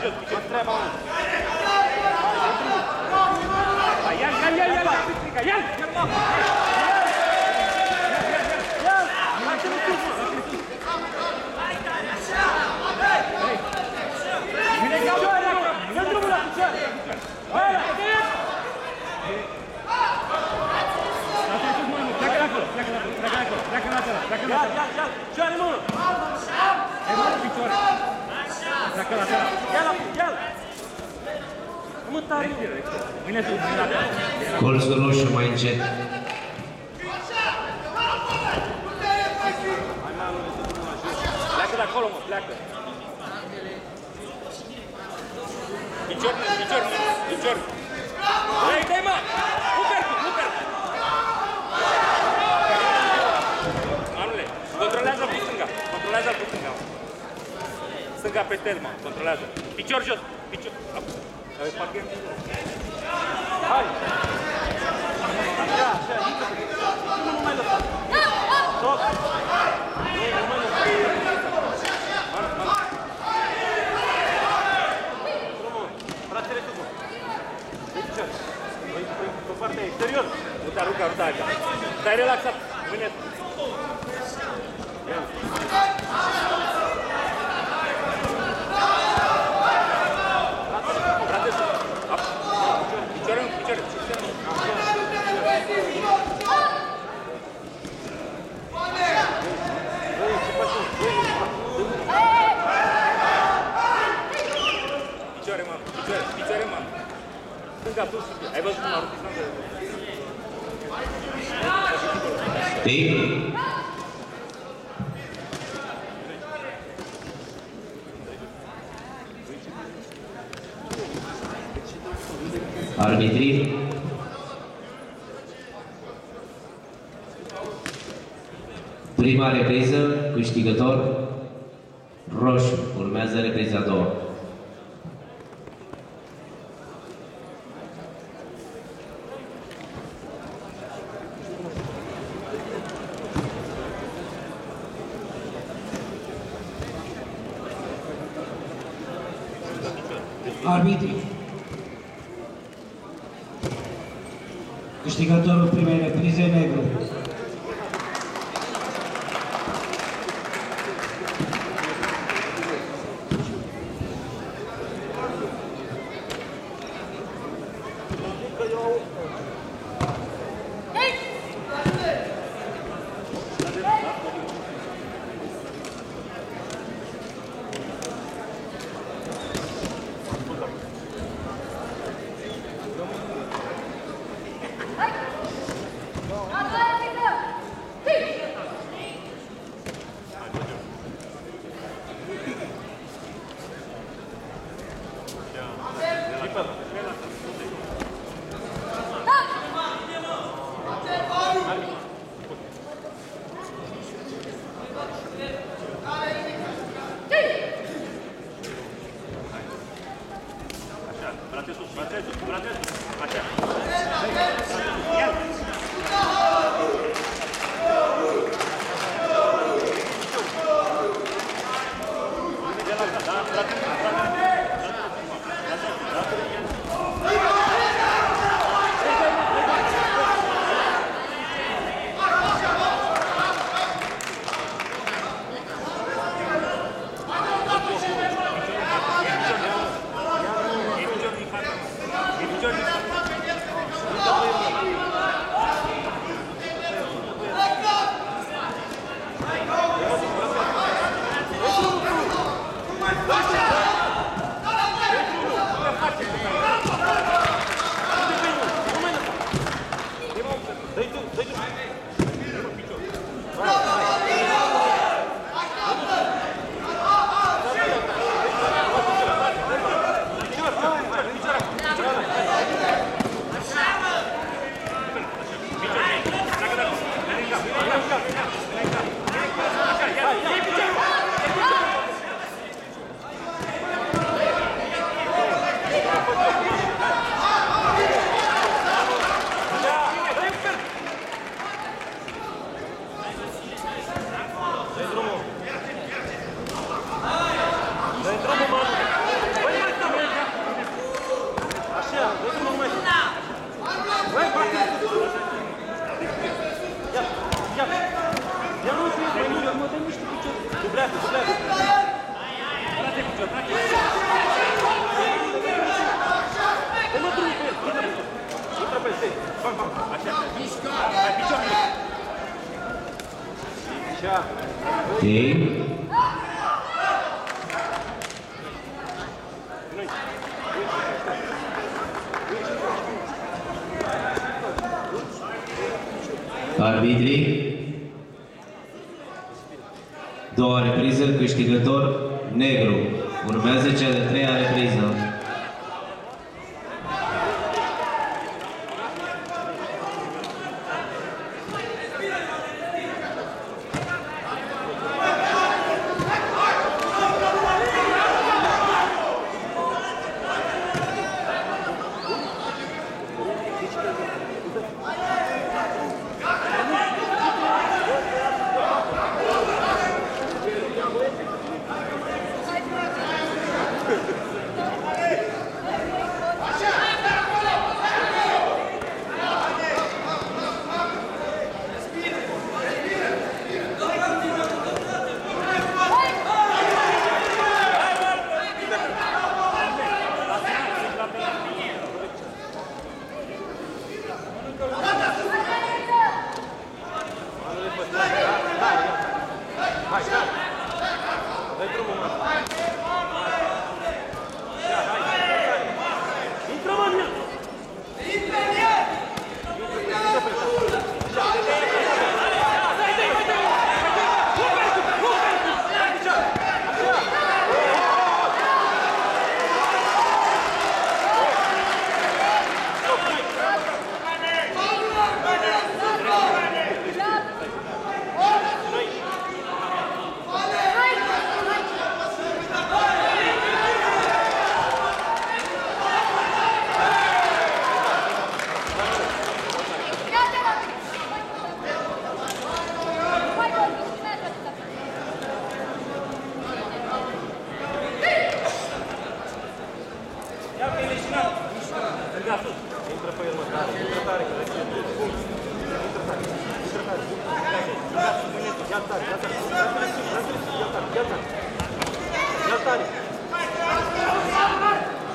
Vai, mano. Vai, Jan, Jan, Jan, Jan, Jan, Jan, Jan, Colțul roșu mai încet. Pleacă de acolo, mă, pleacă. Picior, picior, picior. Dai, dai, mă! Nu percu, nu percu. Manule, controlează cu stânga, controlează cu stânga. Stânga pe tel, mă, controlează. Picior jos, picior. Aveți parchet? Hai! Așa, așa, intră. Nu, nu mai lăsa. Stop! Nu, nu mai lăsa. Fratele tu, bun. Deci, Păi, păi, pe partea exterior. Nu te arunca, nu te arunca. Stai relaxat. Mâine. Ia. Ai văzut cum a rupt stânga? Timp. Arbitrii. Prima repriză, câștigător, roșu. Urmează repriza a doua. Arbitrii. Câștigătorul primei reprize, negru. Ребята, Solomon. Timp. Arbitrii. Doua repriză, câștigător negru. Urmează cea de-a treia repriză. casos. Entra para ele na casa, entra para aqui, entra para aqui, entra para aqui, entra para aqui, já está, já está, já está, já está, já está, já está.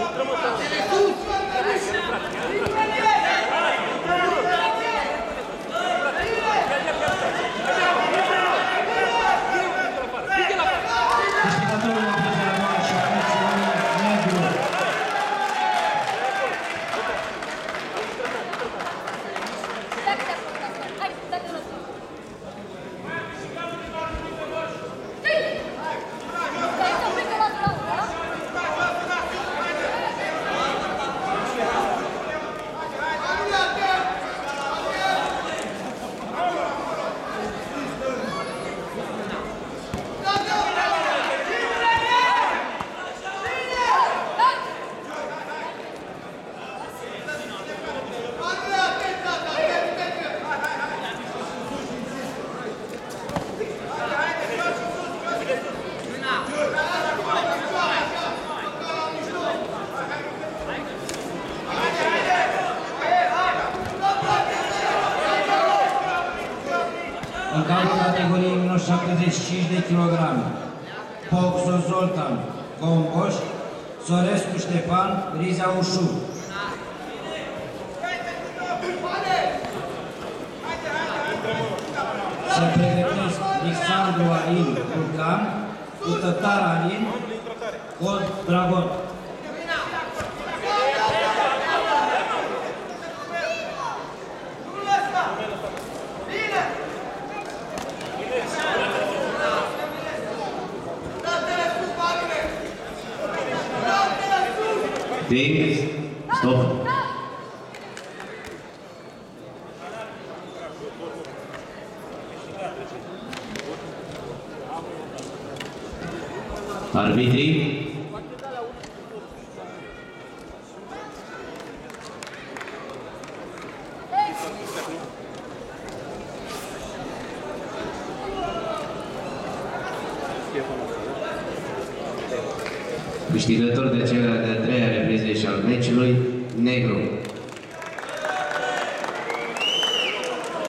Entra, Matar. Entra para aqui, entra para aqui. În cadrul categoriei minus 75 de kg. Poxo Zoltan, Comboș, Sorescu Ștefan, Riza Ușu. Se pregătesc Alexandru Alin Vulcan, cu Tătar Alin, Cod Dragon. Timp. Stop. Arbitrii. Câștigător de cea de-a treia repriză și al meciului, negru.